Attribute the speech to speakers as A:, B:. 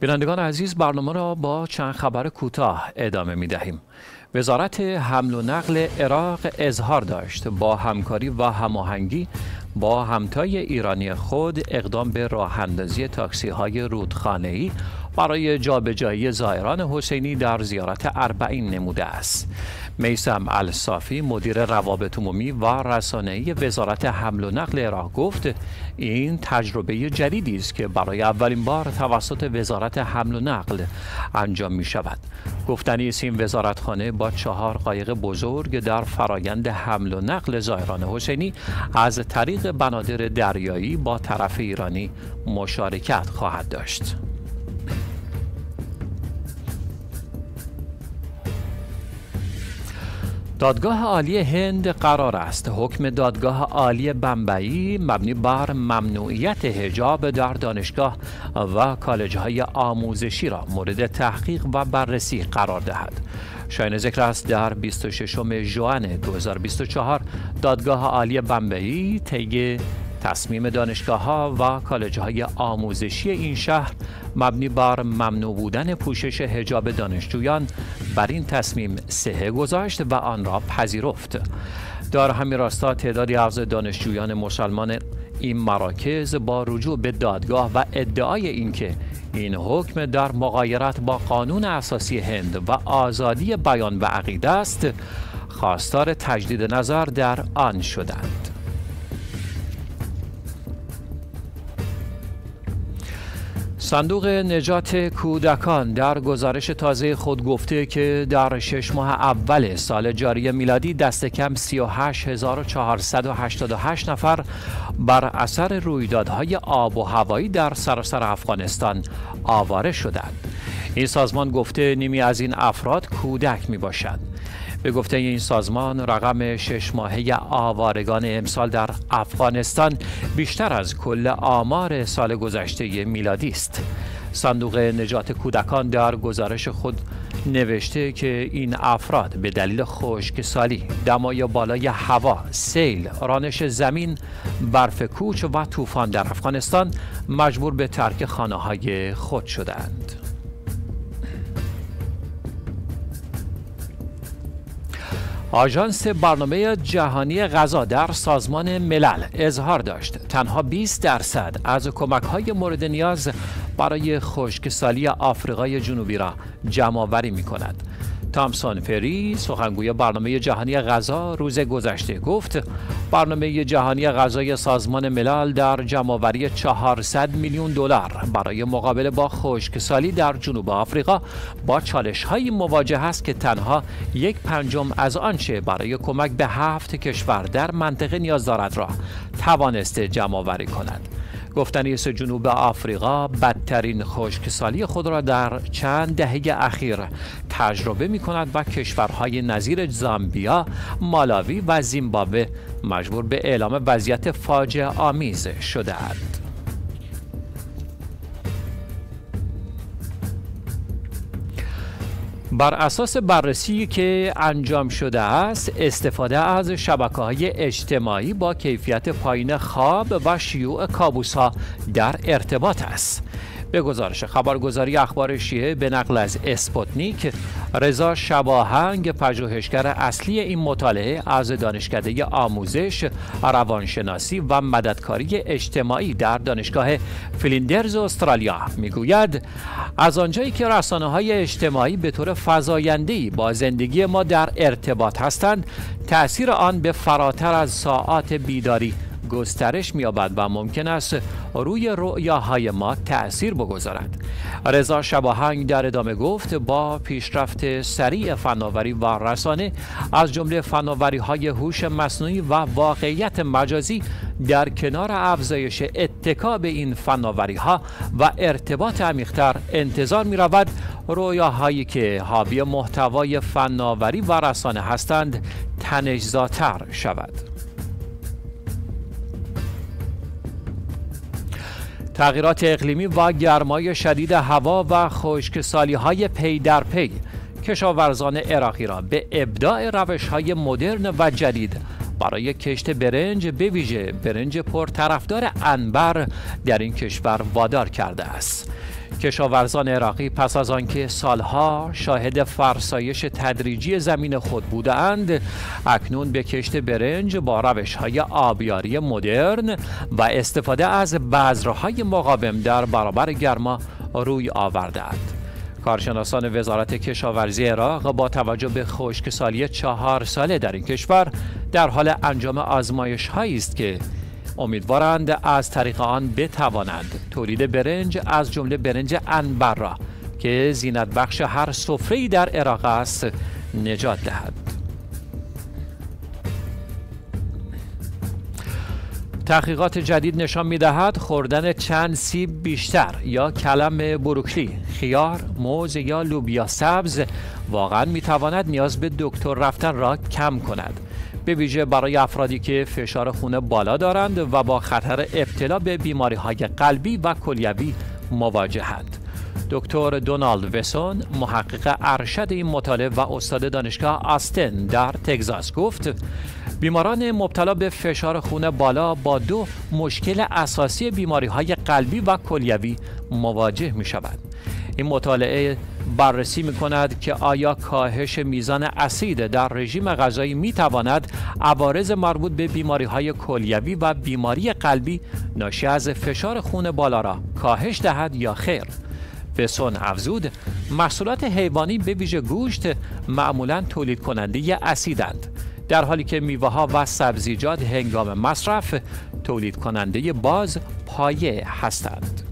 A: بینندگان عزیز برنامه را با چند خبر کوتاه ادامه می دهیم. وزارت حمل و نقل عراق اظهار داشت با همکاری و هماهنگی با همتای ایرانی خود اقدام به راه اندازی تاکسی های رودخانه‌ای برای جابجایی زائران حسینی در زیارت اربعین نموده است. میسم الصافی مدیر روابط عمومی و رسانه‌ای وزارت حمل و نقل عراق گفت این تجربه جدیدی است که برای اولین بار توسط وزارت حمل و نقل انجام می شود. گفتنی است این وزارتخانه با چهار قایق بزرگ در فرایند حمل و نقل زائران حسینی از طریق بنادر دریایی با طرف ایرانی مشارکت خواهد داشت. دادگاه عالی هند قرار است حکم دادگاه عالی بمبئی مبنی بر ممنوعیت حجاب در دانشگاه و کالج های آموزشی را مورد تحقیق و بررسی قرار دهد. شاین ذکر است در 26 ژوئن 2024 دادگاه عالی بمبئی طی تصمیم دانشگاه ها و کالج های آموزشی این شهر مبنی بر ممنوع بودن پوشش هجاب دانشجویان بر این تصمیم سهه گذاشت و آن را پذیرفت. در همین راستا تعدادی از دانشجویان مسلمان این مراکز با رجوع به دادگاه و ادعای اینکه این حکم در مغایرت با قانون اساسی هند و آزادی بیان و عقیده است خواستار تجدید نظر در آن شدند. صندوق نجات کودکان در گزارش تازه خود گفته که در شش ماه اول سال جاری میلادی دست کم 38488 نفر بر اثر رویدادهای آب و هوایی در سراسر افغانستان آواره شدند. این سازمان گفته نیمی از این افراد کودک می باشد. به گفته این سازمان رقم شش ماهه آوارگان امسال در افغانستان بیشتر از کل آمار سال گذشته میلادی است. صندوق نجات کودکان در گزارش خود نوشته که این افراد به دلیل خشکسالی، دمای بالای هوا، سیل، رانش زمین، برف کوچ و طوفان در افغانستان مجبور به ترک خانه های خود شدند. آژانس برنامه جهانی غذا در سازمان ملل اظهار داشت. تنها 20 درصد از کمک های مورد نیاز برای خشکسالی آفریقای جنوبی را جمع آوری می کند تامسون فری سخنگوی برنامه جهانی غذا روز گذشته. گفت برنامه جهانی غذای سازمان ملل در جمعآوری 400 میلیون دلار برای مقابله با خشکسالی در جنوب آفریقا با چالش مواجه است که تنها یک پنجم از آنچه برای کمک به هفت کشور در منطقه نیاز دارد را توانسته جمع کند. گفتنی است جنوب آفریقا بدترین خشکسالی خود را در چند دهه اخیر تجربه می کند و کشورهای نظیر زامبیا، مالاوی و زیمبابوه مجبور به اعلام وضعیت فاجعه آمیز شدهاند. بر اساس بررسی که انجام شده است استفاده از شبکه های اجتماعی با کیفیت پایین خواب و شیوع کابوس ها در ارتباط است. به گزارش خبرگزاری اخبار شیعه به نقل از اسپوتنیک رضا شباهنگ پژوهشگر اصلی این مطالعه از دانشکده آموزش روانشناسی و مددکاری اجتماعی در دانشگاه فلیندرز استرالیا می‌گوید از آنجایی که رسانه های اجتماعی به طور فزاینده‌ای با زندگی ما در ارتباط هستند تأثیر آن به فراتر از ساعات بیداری گسترش می‌یابد و ممکن است روی رؤیاهای ما تأثیر بگذارد. رضا شباهنگ در ادامه گفت با پیشرفت سریع فناوری و رسانه از جمله فناوری های هوش مصنوعی و واقعیت مجازی در کنار افزایش اتکا به این فناوری ها و ارتباط عمیقتر انتظار می رود که حاوی محتوای فناوری و رسانه هستند تنشزاتر شود. تغییرات اقلیمی و گرمای شدید هوا و خشکسالی های پی در پی. کشاورزان عراقی را به ابداع روش های مدرن و جدید برای کشت برنج به ویژه برنج پرطرفدار انبر در این کشور وادار کرده است. کشاورزان عراقی پس از آنکه سالها شاهد فرسایش تدریجی زمین خود بودند اکنون به کشت برنج با روش های آبیاری مدرن و استفاده از بذرهای مقاوم در برابر گرما روی آوردند. کارشناسان وزارت کشاورزی عراق با توجه به خشکسالی چهار ساله در این کشور در حال انجام آزمایش هایی است که امیدوارند از طریق آن بتوانند تولید برنج از جمله برنج انبر را که زینت بخش هر سفره در عراق است نجات دهد تحقیقات جدید نشان می دهد خوردن چند سیب بیشتر یا کلم بروکلی، خیار، موز یا لوبیا سبز واقعا می تواند نیاز به دکتر رفتن را کم کند. به ویژه برای افرادی که فشار خون بالا دارند و با خطر ابتلا به بیماری های قلبی و کلیوی مواجهند. دکتر دونالد وسون محقق ارشد این مطالعه و استاد دانشگاه آستن در تگزاس گفت بیماران مبتلا به فشار خون بالا با دو مشکل اساسی بیماری های قلبی و کلیوی مواجه می شوند. این مطالعه بررسی می کند که آیا کاهش میزان اسید در رژیم غذایی می تواند عوارض مربوط به بیماری های کلیوی و بیماری قلبی ناشی از فشار خون بالا را کاهش دهد یا خیر بسون افزود محصولات حیوانی به ویژه گوشت معمولا تولید کننده اسیدند در حالی که میوه ها و سبزیجات هنگام مصرف تولید کننده باز پایه هستند.